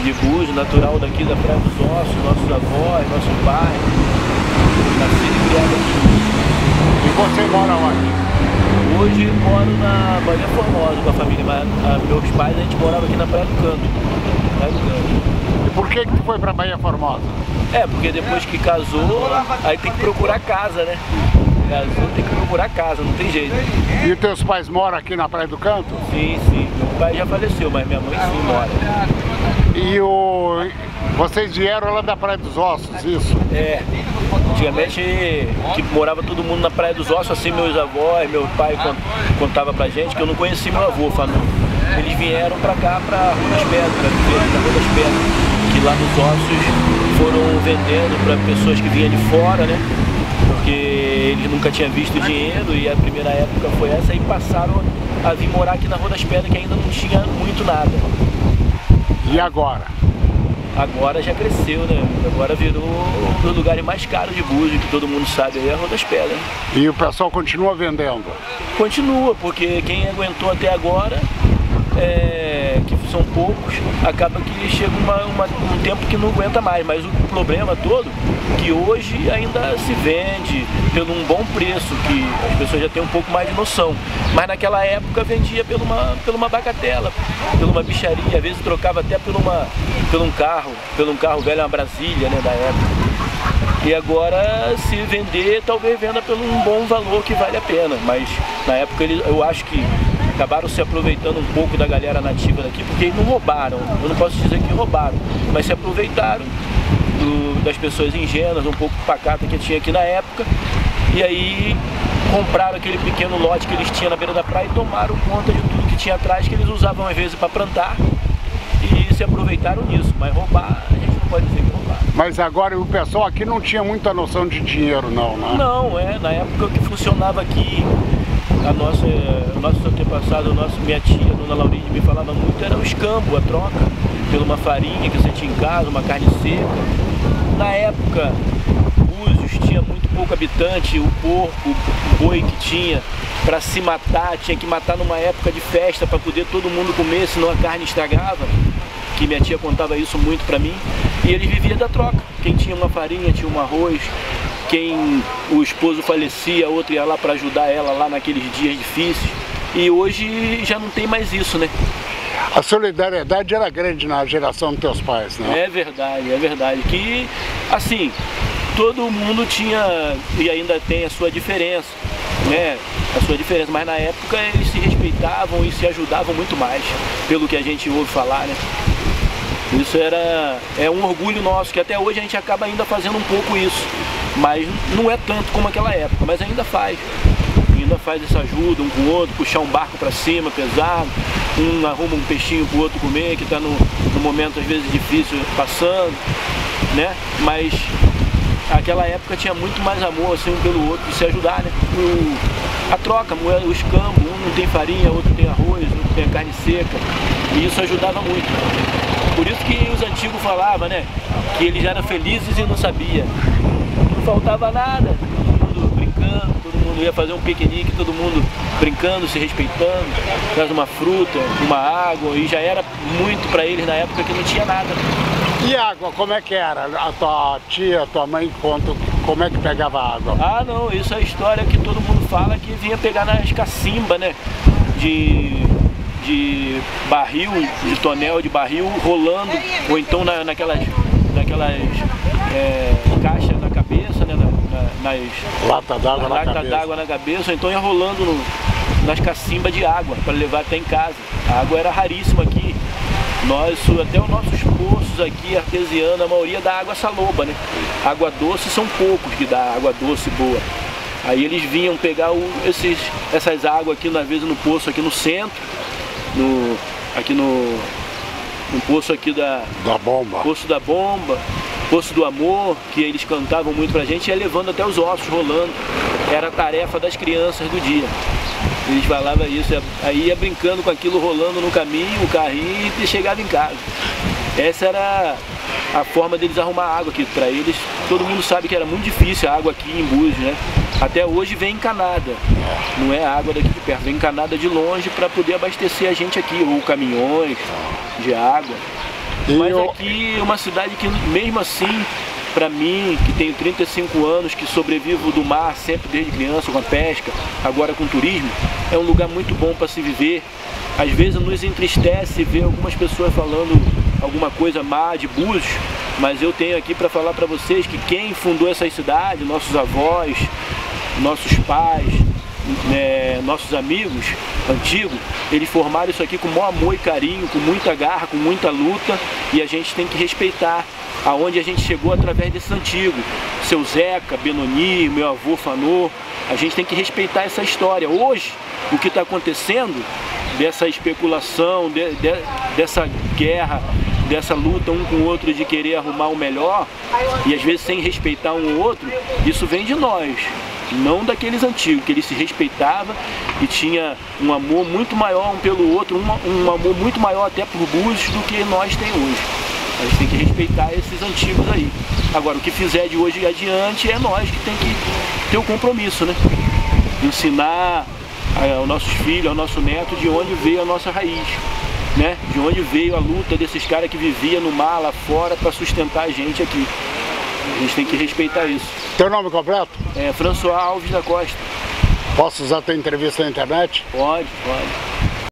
de Búzios, natural daqui da Praia dos Ossos, nossos avós, nosso pai, nascido e criado aqui. E você mora onde? Hoje moro na Bahia Formosa com a família, mas a, meus pais a gente morava aqui na Praia do Canto. Praia do Canto. E por que que tu foi pra Bahia Formosa? É, porque depois que casou, aí tem que procurar casa, né? Casou tem que procurar casa, não tem jeito. E os teus pais moram aqui na Praia do Canto? Sim, sim. Meu pai já faleceu, mas minha mãe sim mora. E o... vocês vieram lá da Praia dos Ossos, isso? É. Antigamente que morava todo mundo na Praia dos Ossos, assim meus avós, meu pai contava pra gente que eu não conheci meu avô, falando. Eles vieram pra cá, pra Rua das Pedras, pra Rua das Pedras, que lá nos Ossos foram vendendo pra pessoas que vinham de fora, né? Porque eles nunca tinham visto dinheiro e a primeira época foi essa e passaram a vir morar aqui na Rua das Pedras que ainda não tinha muito nada. E agora? agora já cresceu, né? Agora virou um dos lugares mais caros de Búzios, que todo mundo sabe aí, é a Rua das Pedras. E o pessoal continua vendendo? Continua, porque quem aguentou até agora, é, que são poucos, acaba que chega uma, uma, um tempo que não aguenta mais. Mas o problema todo que hoje ainda se vende pelo um bom preço, que as pessoas já têm um pouco mais de noção. Mas naquela época vendia por uma, por uma bagatela, por uma bicharia, às vezes trocava até por, uma, por um carro, por um carro velho, uma Brasília né, da época. E agora, se vender, talvez venda pelo um bom valor que vale a pena. Mas na época eu acho que acabaram se aproveitando um pouco da galera nativa daqui, porque não roubaram. Eu não posso dizer que roubaram, mas se aproveitaram do, das pessoas ingênuas, um pouco pacata que tinha aqui na época, e aí compraram aquele pequeno lote que eles tinham na beira da praia e tomaram conta de tudo que tinha atrás, que eles usavam às vezes para plantar, e se aproveitaram nisso, mas roubar, a gente não pode dizer que roubar. Mas agora o pessoal aqui não tinha muita noção de dinheiro não, né? Não, é, na época que funcionava aqui, a nossa, o nosso antepassado, a nossa, minha tia, a dona Lauride, me falava muito, era o escambo, a troca, pela uma farinha que você tinha em casa, uma carne seca. Na época, Búzios tinha muito pouco habitante, o porco, o boi que tinha para se matar, tinha que matar numa época de festa para poder todo mundo comer, senão a carne estragava. Que minha tia contava isso muito para mim. E eles viviam da troca. Quem tinha uma farinha tinha um arroz, quem o esposo falecia, outro ia lá para ajudar ela lá naqueles dias difíceis. E hoje já não tem mais isso, né? A solidariedade era grande na geração dos teus pais, né? É verdade, é verdade. Que, assim, todo mundo tinha e ainda tem a sua diferença, né? A sua diferença, mas na época eles se respeitavam e se ajudavam muito mais, pelo que a gente ouve falar, né? Isso era é um orgulho nosso, que até hoje a gente acaba ainda fazendo um pouco isso. Mas não é tanto como aquela época, mas ainda faz. Ainda faz essa ajuda um com o outro, puxar um barco para cima pesado, um arruma um peixinho pro outro comer, que está no, no momento às vezes difícil passando, né? Mas aquela época tinha muito mais amor assim um pelo outro, de se ajudar, né? O, a troca, o escambo, um não tem farinha, outro tem arroz, outro tem carne seca, e isso ajudava muito. Por isso que os antigos falavam, né? Que eles eram felizes e não sabia. Não faltava nada, todo mundo brincando, mundo ia fazer um piquenique, todo mundo brincando, se respeitando, traz uma fruta, uma água, e já era muito para eles na época que não tinha nada. E água, como é que era? A tua tia, a tua mãe conta como é que pegava água? Ah não, isso é a história que todo mundo fala que vinha pegar nas cacimbas, né? De, de barril, de tonel de barril rolando, ou então na, naquelas, naquelas é, caixas na cabeça, né? Na, na, nas lata d'água na, lata d'água na cabeça, ou então ia rolando no, nas cacimbas de água para levar até em casa. A água era raríssima aqui. Nós, até os nossos poços aqui, artesianos, a maioria dá água saloba, né? Água doce são poucos que dá água doce boa. Aí eles vinham pegar o, esses, essas águas aqui, às vezes no poço aqui no centro, no, aqui no, no poço aqui da... Da bomba. Poço da bomba, poço do amor, que eles cantavam muito pra gente, ia levando até os ossos rolando. Era a tarefa das crianças do dia. Eles falavam isso, aí ia brincando com aquilo rolando no caminho, o carrinho e chegava em casa. Essa era a forma deles arrumar água aqui para eles. Todo mundo sabe que era muito difícil a água aqui em Búzios, né? Até hoje vem encanada, não é água daqui de perto, vem encanada de longe para poder abastecer a gente aqui, ou caminhões de água. E Mas eu... aqui é uma cidade que mesmo assim para mim, que tenho 35 anos, que sobrevivo do mar sempre desde criança com a pesca, agora com o turismo, é um lugar muito bom para se viver. Às vezes nos entristece ver algumas pessoas falando alguma coisa má de Búzios, mas eu tenho aqui para falar para vocês que quem fundou essa cidade, nossos avós, nossos pais, é, nossos amigos antigos, eles formaram isso aqui com maior amor e carinho, com muita garra, com muita luta e a gente tem que respeitar aonde a gente chegou através desses antigos. Seu Zeca, Benoni, meu avô Fanô, a gente tem que respeitar essa história. Hoje, o que está acontecendo, dessa especulação, de, de, dessa guerra, dessa luta um com o outro de querer arrumar o melhor, e às vezes sem respeitar um ou outro, isso vem de nós não daqueles antigos, que eles se respeitavam e tinha um amor muito maior um pelo outro, um, um amor muito maior até por Búzios do que nós tem hoje. A gente tem que respeitar esses antigos aí. Agora, o que fizer de hoje adiante é nós que tem que ter o compromisso, né? Ensinar aos nossos filhos, ao nosso neto, de onde veio a nossa raiz, né? De onde veio a luta desses caras que viviam no mar lá fora para sustentar a gente aqui. A gente tem que respeitar isso. Teu nome completo? É François Alves da Costa. Posso usar tua entrevista na internet? Pode, pode.